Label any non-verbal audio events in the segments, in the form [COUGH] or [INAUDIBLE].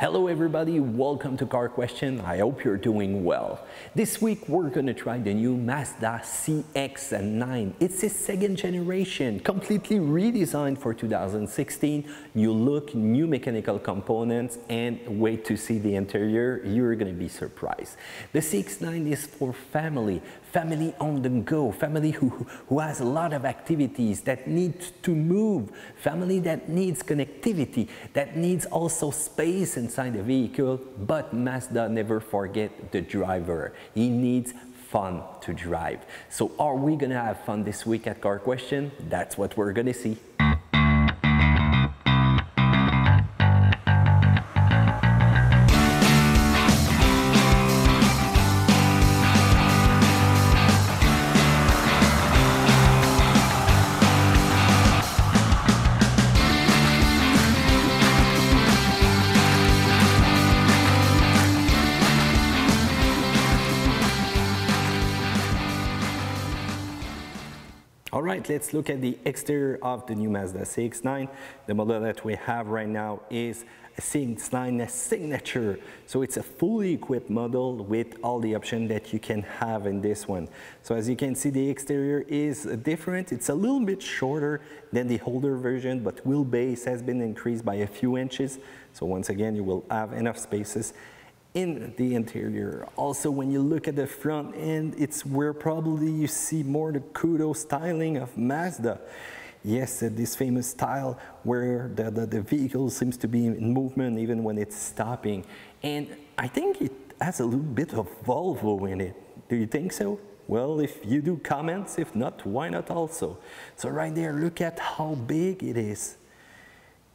Hello everybody, welcome to Car Question. I hope you're doing well. This week we're gonna try the new Mazda CX-9. It's a second generation, completely redesigned for 2016. New look, new mechanical components, and wait to see the interior, you're gonna be surprised. The CX-9 is for family, family on the go, family who, who has a lot of activities that need to move, family that needs connectivity, that needs also space inside the vehicle, but Mazda never forget the driver. He needs fun to drive. So are we gonna have fun this week at Car Question? That's what we're gonna see. Right, let's look at the exterior of the new Mazda CX-9. The model that we have right now is a CX-9 Signature. So it's a fully equipped model with all the options that you can have in this one. So as you can see, the exterior is different. It's a little bit shorter than the older version, but wheelbase has been increased by a few inches. So once again, you will have enough spaces in the interior. Also, when you look at the front end, it's where probably you see more the Kodo styling of Mazda. Yes, uh, this famous style where the, the, the, vehicle seems to be in movement even when it's stopping. And I think it has a little bit of Volvo in it. Do you think so? Well, if you do comments, if not, why not also? So right there, look at how big it is.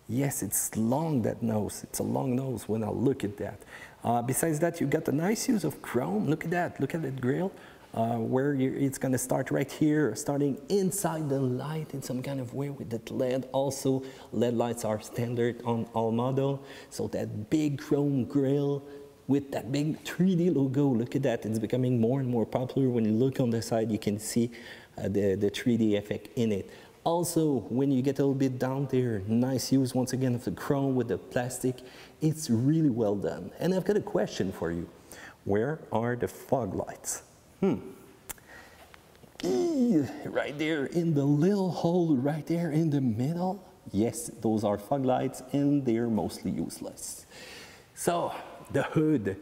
Yes, it's long, that nose. It's a long nose when I look at that. Uh, besides that, you got a nice use of chrome. Look at that, look at that grill. Uh, where it's going to start right here, starting inside the light in some kind of way with that LED. Also, LED lights are standard on all model. So that big chrome grill with that big 3D logo, look at that. It's becoming more and more popular. When you look on the side, you can see uh, the, the 3D effect in it. Also, when you get a little bit down there, nice use once again of the chrome with the plastic. It's really well done. And I've got a question for you. Where are the fog lights? Hmm. Eee, right there in the little hole right there in the middle. Yes, those are fog lights and they're mostly useless. So the hood,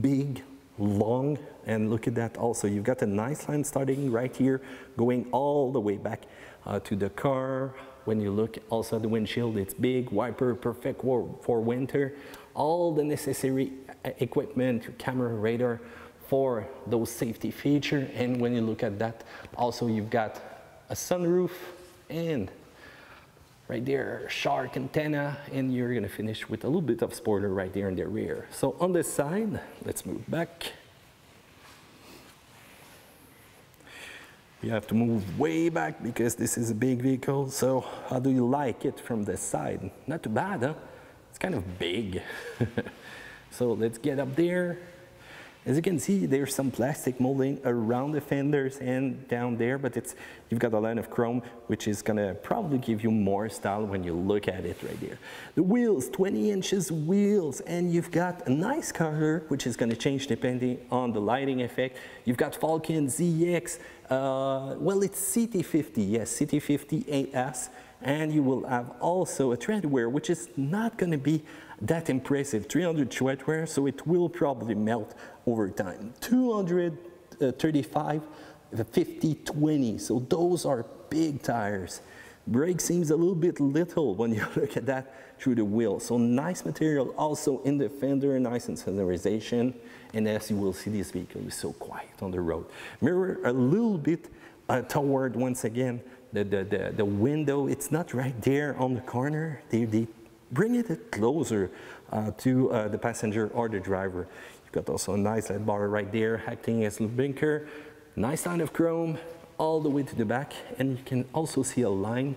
big, long, and look at that also. You've got a nice line starting right here, going all the way back uh, to the car. When you look also at the windshield, it's big, wiper, perfect for winter. All the necessary equipment, camera, radar for those safety feature. And when you look at that, also you've got a sunroof and right there, shark antenna, and you're gonna finish with a little bit of spoiler right there in the rear. So on this side, let's move back. You have to move way back because this is a big vehicle. So how do you like it from this side? Not too bad, huh? It's kind of big. [LAUGHS] so let's get up there. As you can see, there's some plastic molding around the fenders and down there, but it's you've got a line of chrome, which is gonna probably give you more style when you look at it right there. The wheels, 20 inches wheels, and you've got a nice color, which is gonna change depending on the lighting effect. You've got Falken Ziex, uh, well, it's CT50, yes, CT50 AS, and you will have also a tread wear, which is not gonna be that impressive, 300 tread wear, so it will probably melt over time. 235, 50, 20, so those are big tires. Brake seems a little bit little when you [LAUGHS] look at that through the wheel. So nice material also in the fender, nice insonorization. And as you will see, this vehicle is so quiet on the road. Mirror a little bit uh, toward, once again, the, the, the, the, window. It's not right there on the corner. They, they bring it closer uh, to uh, the passenger or the driver. You've got also a nice LED bar right there acting as a blinker. Nice line of chrome all the way to the back. And you can also see a line,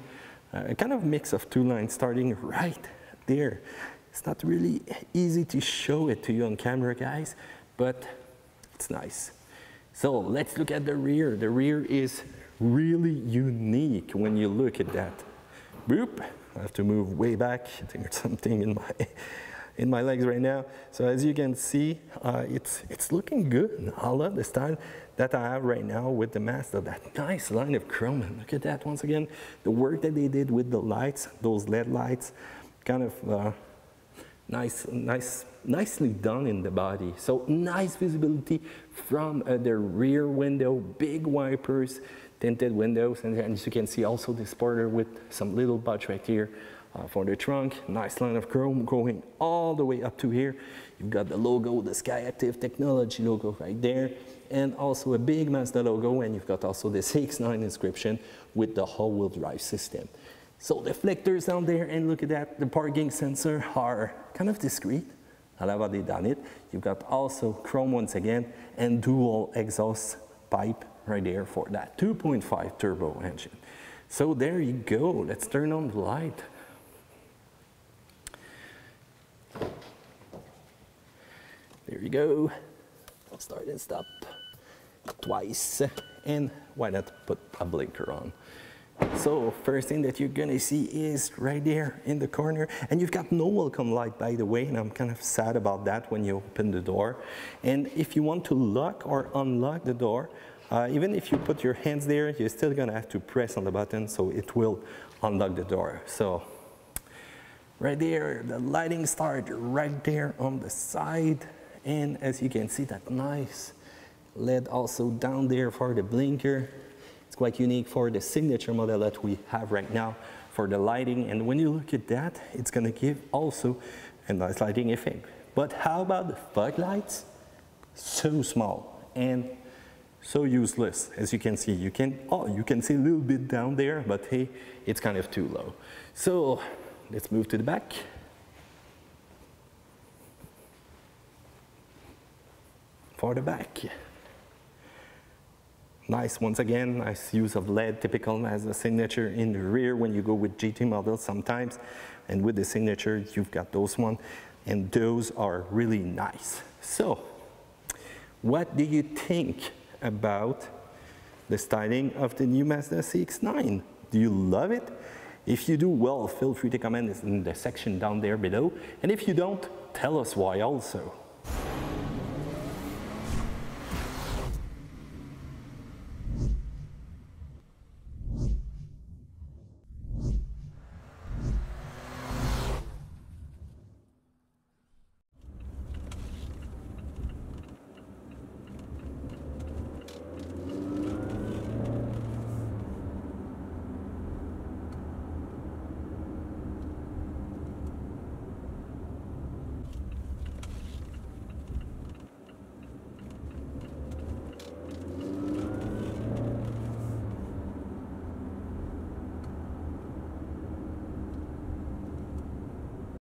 uh, a kind of mix of two lines starting right there. It's not really easy to show it to you on camera, guys, but it's nice. So let's look at the rear. The rear is really unique when you look at that. Boop, I have to move way back. I think there's [LAUGHS] something in my, in my legs right now. So as you can see, uh, it's, it's looking good. I love the style that I have right now with the Mazda, that nice line of chrome. And look at that once again, the work that they did with the lights, those LED lights, kind of uh, nice, nice, nicely done in the body. So nice visibility from uh, the rear window, big wipers, tinted windows, and as you can see also the spoiler with some little buds right here uh, for the trunk. Nice line of chrome going all the way up to here. You've got the logo, the Skyactiv Technology logo right there, and also a big Mazda logo, and you've got also the CX-9 inscription with the all-wheel drive system. So the flectors down there, and look at that, the parking sensor are kind of discreet. I love how they done it. You've got also chrome once again, and dual exhaust pipe right there for that 2.5 turbo engine. So there you go. Let's turn on the light. There you go. Start and stop twice. And why not put a blinker on? So first thing that you're gonna see is right there in the corner. And you've got no welcome light, by the way, and I'm kind of sad about that when you open the door. And if you want to lock or unlock the door, uh, even if you put your hands there, you're still gonna have to press on the button so it will unlock the door. So right there, the lighting start right there on the side. And as you can see, that nice LED also down there for the blinker. It's quite unique for the signature model that we have right now for the lighting. And when you look at that, it's gonna give also a nice lighting effect. But how about the fog lights? So small and so useless, as you can see. You can, oh, you can see a little bit down there, but hey, it's kind of too low. So let's move to the back. For the back. Nice, once again, nice use of lead, typical as a signature in the rear when you go with GT models sometimes. And with the signature, you've got those one, and those are really nice. So, what do you think about the styling of the new Mazda CX-9. Do you love it? If you do, well, feel free to comment in the section down there below. And if you don't, tell us why also.